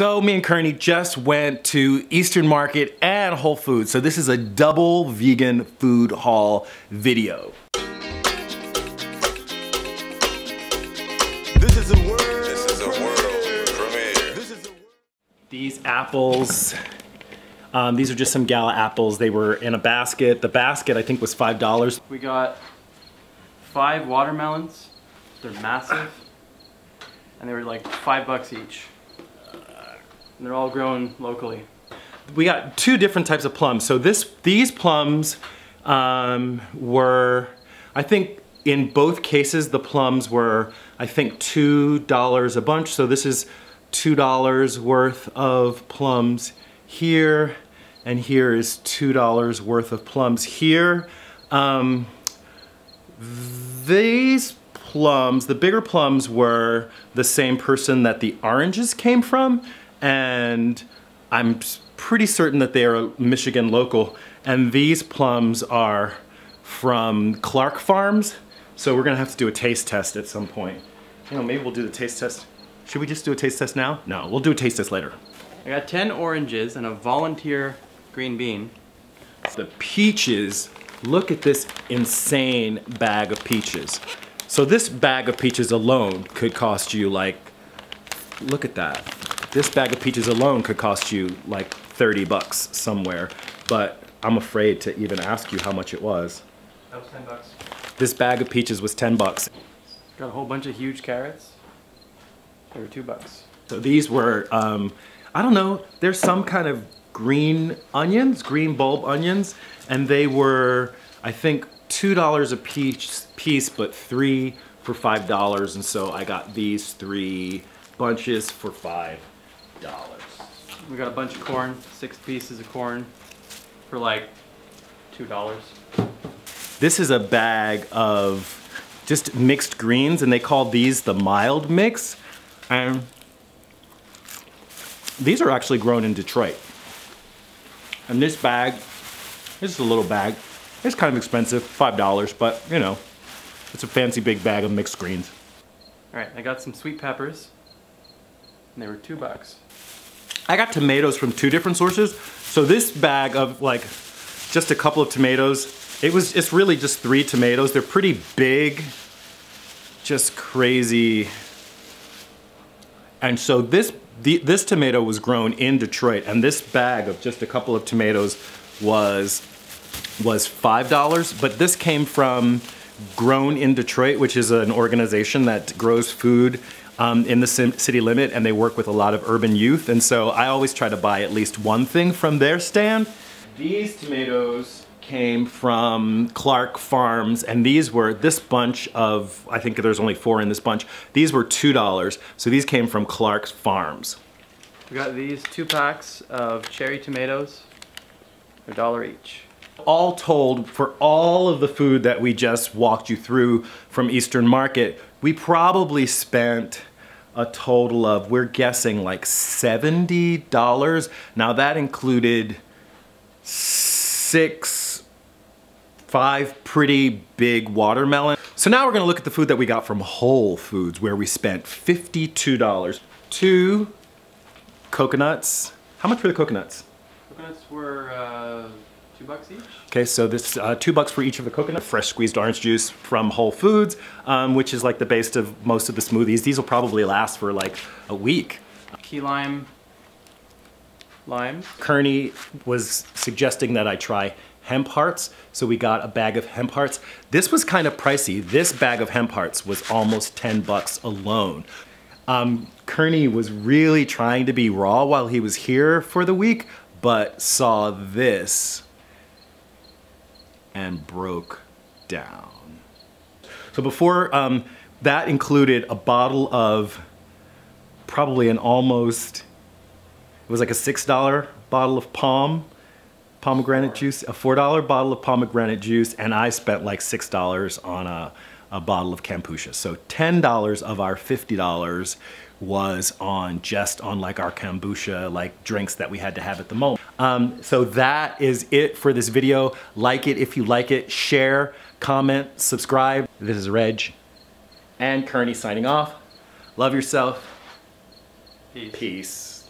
So me and Kearney just went to Eastern Market and Whole Foods. So this is a double vegan food haul video. This is a world. This is a world premiere. This is a These apples, um, these are just some gala apples. They were in a basket. The basket I think was $5. We got five watermelons. They're massive. And they were like five bucks each. And they're all grown locally. we got two different types of plums. So this, these plums um, were, I think in both cases the plums were, I think two dollars a bunch. So this is two dollars worth of plums here, and here is two dollars worth of plums here. Um, these plums, the bigger plums were the same person that the oranges came from, and I'm pretty certain that they are a Michigan local. And these plums are from Clark Farms, so we're gonna have to do a taste test at some point. You know, maybe we'll do the taste test. Should we just do a taste test now? No, we'll do a taste test later. I got 10 oranges and a volunteer green bean. The peaches, look at this insane bag of peaches. So this bag of peaches alone could cost you like, look at that. This bag of peaches alone could cost you like 30 bucks somewhere, but I'm afraid to even ask you how much it was. That was 10 bucks. This bag of peaches was 10 bucks. Got a whole bunch of huge carrots. They were two bucks. So these were, um, I don't know, there's some kind of green onions, green bulb onions, and they were, I think, $2 a piece, piece but three for $5. And so I got these three bunches for $5. We got a bunch of corn, six pieces of corn for like two dollars. This is a bag of just mixed greens, and they call these the mild mix. And these are actually grown in Detroit. And this bag, this is a little bag. It's kind of expensive, five dollars, but you know, it's a fancy big bag of mixed greens. All right, I got some sweet peppers, and they were two bucks. I got tomatoes from two different sources. So this bag of like just a couple of tomatoes, it was it's really just three tomatoes. They're pretty big, just crazy. And so this the, this tomato was grown in Detroit, and this bag of just a couple of tomatoes was was five dollars. But this came from Grown in Detroit, which is an organization that grows food um, in the city limit, and they work with a lot of urban youth. And so I always try to buy at least one thing from their stand. These tomatoes came from Clark Farms, and these were this bunch of I think there's only four in this bunch. These were two dollars, so these came from Clark's Farms. We got these two packs of cherry tomatoes. A dollar each. all told, for all of the food that we just walked you through from Eastern Market, we probably spent a total of, we're guessing like $70. Now that included six, five pretty big watermelon. So now we're gonna look at the food that we got from Whole Foods where we spent $52. Two coconuts. How much were the coconuts? Coconuts were uh, bucks each. Okay, so this uh, two bucks for each of the coconut. Fresh squeezed orange juice from Whole Foods, um, which is like the base of most of the smoothies. These will probably last for like a week. Key lime lime. Kearney was suggesting that I try hemp hearts, so we got a bag of hemp hearts. This was kind of pricey. This bag of hemp hearts was almost 10 bucks alone. Um, Kearney was really trying to be raw while he was here for the week, but saw this and broke down. So before, um, that included a bottle of probably an almost, it was like a $6 bottle of palm, pomegranate juice, a $4 bottle of pomegranate juice, and I spent like $6 on a, a bottle of kombucha. So $10 of our $50 was on just on like our kombucha like drinks that we had to have at the moment. Um, so that is it for this video. Like it if you like it, share, comment, subscribe. This is Reg and Kearney signing off. Love yourself. Peace. Peace.